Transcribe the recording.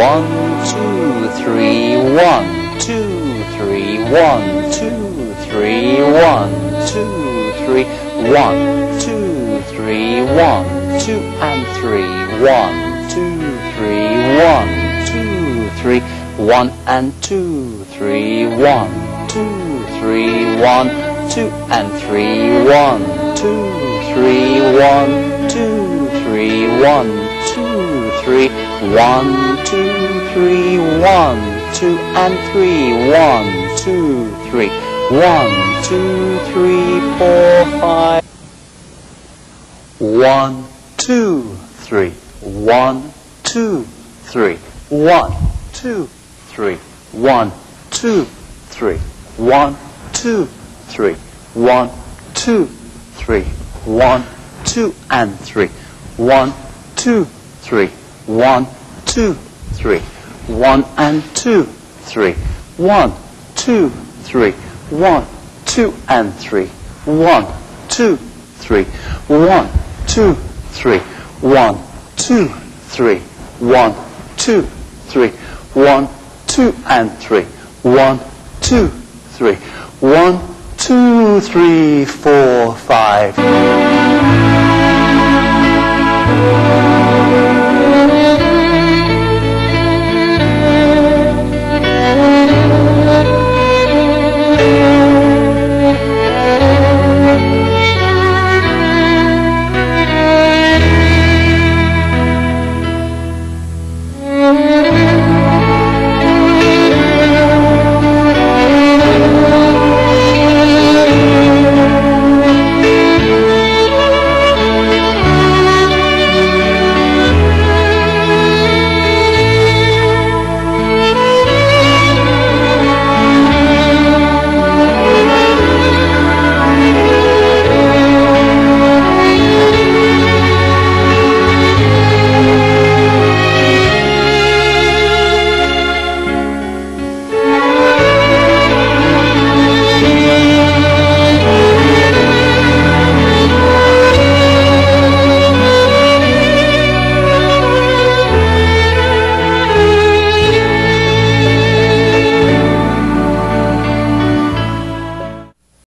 One, two, three, one, two, three, one, two, three, one, two, three, one, two, three, one, two, and three, one, two, three, one, two, three, one, and two, three, one, two, three, one, two, and three, one, two, three, one, two, three, one, two, three, one, two, three, one, two and three, one, two, three, one, two, three, four, five. One, two, three, one, two, three, one, two, three, one, two, three, one, two, three, one, two, three, one, two and three, one, two, three, one, two, three, one and two, three, one, two, three, one, two and three, one, two, three, one, two, three, one, two, three, one, two, three, one, two and three, one, two, three, one, two, three, four, five.